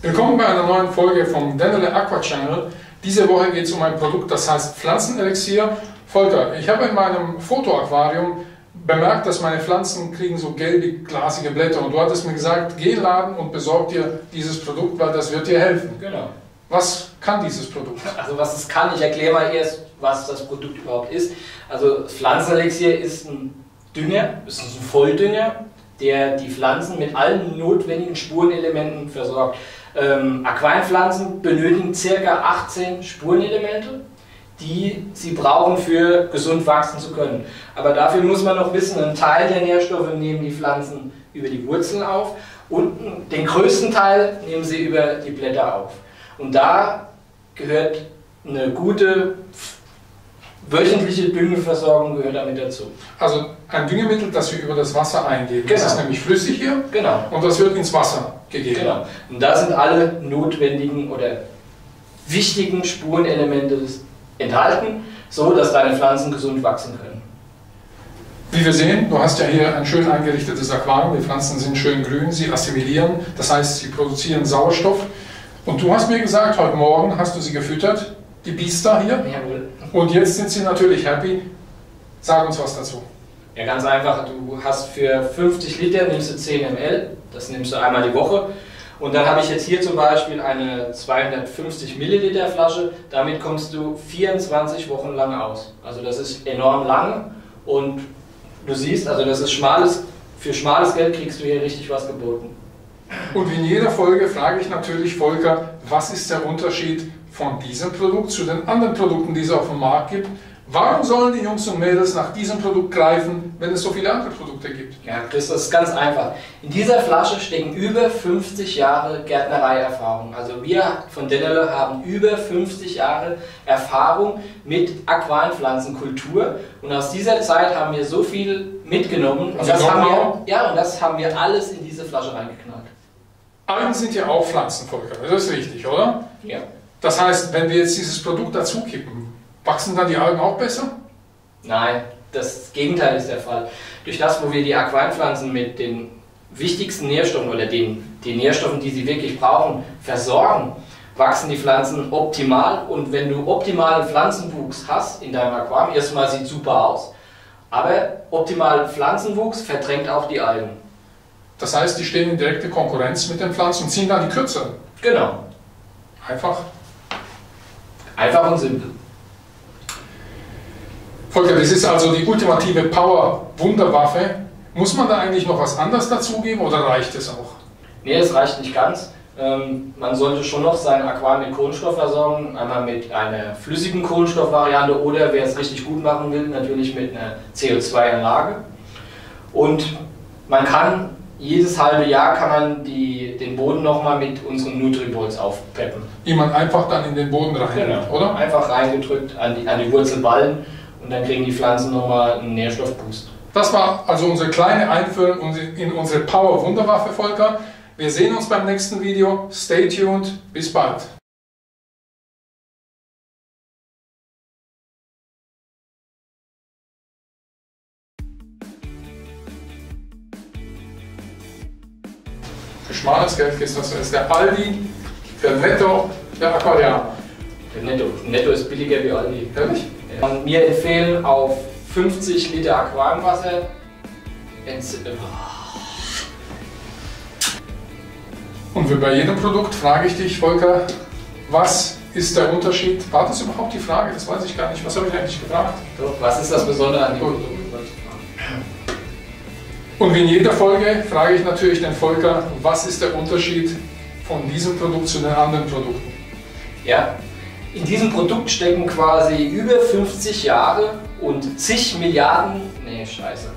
Willkommen bei einer neuen Folge vom Dennerle Aqua Channel. Diese Woche geht es um ein Produkt, das heißt Pflanzenelixier. Volker, ich habe in meinem Fotoaquarium bemerkt, dass meine Pflanzen kriegen so gelbe, glasige Blätter und du hattest mir gesagt, geh in den Laden und besorg dir dieses Produkt, weil das wird dir helfen. Genau. Was kann dieses Produkt? Also was es kann, ich erkläre mal erst, was das Produkt überhaupt ist. Also Pflanzenelixier ist ein Dünger, ist ein Volldünger, der die Pflanzen mit allen notwendigen Spurenelementen versorgt. Ähm, Aquarienpflanzen benötigen ca. 18 Spurenelemente, die sie brauchen, für gesund wachsen zu können. Aber dafür muss man noch wissen, ein Teil der Nährstoffe nehmen die Pflanzen über die Wurzeln auf und den größten Teil nehmen sie über die Blätter auf. Und da gehört eine gute wöchentliche Düngeversorgung gehört damit dazu. Also ein Düngemittel, das wir über das Wasser eingeben. Genau. Das ist nämlich flüssig hier Genau. und das wird ins Wasser gegeben. Genau. Und da sind alle notwendigen oder wichtigen Spurenelemente enthalten, so dass deine Pflanzen gesund wachsen können. Wie wir sehen, du hast ja hier ein schön eingerichtetes Aquarium. Die Pflanzen sind schön grün, sie assimilieren, das heißt, sie produzieren Sauerstoff. Und du hast mir gesagt, heute Morgen hast du sie gefüttert, die Biester hier. Jawohl. Und jetzt sind sie natürlich happy. Sag uns was dazu. Ja, ganz einfach. Du hast für 50 Liter nimmst du 10 ml, das nimmst du einmal die Woche. Und dann habe ich jetzt hier zum Beispiel eine 250 Milliliter Flasche. Damit kommst du 24 Wochen lang aus. Also das ist enorm lang und du siehst, also das ist schmales, für schmales Geld kriegst du hier richtig was geboten. Und wie in jeder Folge frage ich natürlich Volker, was ist der Unterschied von diesem Produkt zu den anderen Produkten, die es auf dem Markt gibt? Warum sollen die Jungs und Mädels nach diesem Produkt greifen, wenn es so viele andere Produkte gibt? Ja, Chris, das ist ganz einfach. In dieser Flasche stecken über 50 Jahre Gärtnereierfahrung. Also wir von Dennerle haben über 50 Jahre Erfahrung mit Aquarienpflanzenkultur und aus dieser Zeit haben wir so viel mitgenommen und Also das, haben wir, ja, und das haben wir alles in diese Flasche reingeknallt. Algen sind ja auch Pflanzen, Volker. Das ist richtig, oder? Ja. Das heißt, wenn wir jetzt dieses Produkt dazu kippen, wachsen dann die Algen auch besser? Nein, das Gegenteil ist der Fall. Durch das, wo wir die Aquarienpflanzen mit den wichtigsten Nährstoffen oder den, den Nährstoffen, die sie wirklich brauchen, versorgen, wachsen die Pflanzen optimal. Und wenn du optimalen Pflanzenwuchs hast in deinem Aquarium, erstmal sieht super aus, aber optimalen Pflanzenwuchs verdrängt auch die Algen. Das heißt, die stehen in direkter Konkurrenz mit den Pflanzen und ziehen dann die kürzeren. Genau. Einfach. Einfach und simpel. Volker, das ist also die ultimative Power-Wunderwaffe. Muss man da eigentlich noch was anderes dazugeben oder reicht es auch? Nee, das reicht nicht ganz. Ähm, man sollte schon noch sein Aquarium mit Kohlenstoff versorgen, einmal mit einer flüssigen Kohlenstoffvariante oder wer es richtig gut machen will, natürlich mit einer CO2-Anlage. Und man kann jedes halbe Jahr kann man die, den Boden nochmal mit unseren Nutribols aufpeppen. Die man einfach dann in den Boden reinhält, oder? Einfach reingedrückt an die, an die Wurzelballen und dann kriegen die Pflanzen nochmal einen Nährstoffboost. Das war also unsere kleine Einführung in unsere Power-Wunderwaffe, Volker. Wir sehen uns beim nächsten Video. Stay tuned. Bis bald. Schmales Geld ist das ist der Aldi, der Netto, der Aquarianer. Der Netto, Netto ist billiger wie Aldi. Ehrlich? Ja. Wir empfehlen auf 50 Liter Aquariumwasser äh, Und wie bei jedem Produkt frage ich dich, Volker, was ist der Unterschied? War das überhaupt die Frage? Das weiß ich gar nicht. Was habe ich eigentlich gefragt? Doch, was ist das Besondere an dem. Produkt? Und wie in jeder Folge frage ich natürlich den Volker, was ist der Unterschied von diesem Produkt zu den anderen Produkten? Ja, in diesem Produkt stecken quasi über 50 Jahre und zig Milliarden. Nee, scheiße.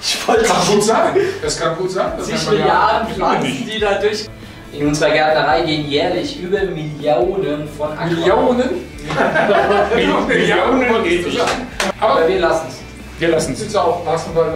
Ich wollte Kann gut sein. Das kann gut sein. Das zig man ja- Milliarden Pflanzen, die dadurch. In unserer Gärtnerei gehen jährlich über Millionen von Aquarien. Millionen? Millionen geht Millionen nicht. Aber Aber wir lassen es. Wir lassen es. es auch lassen, weil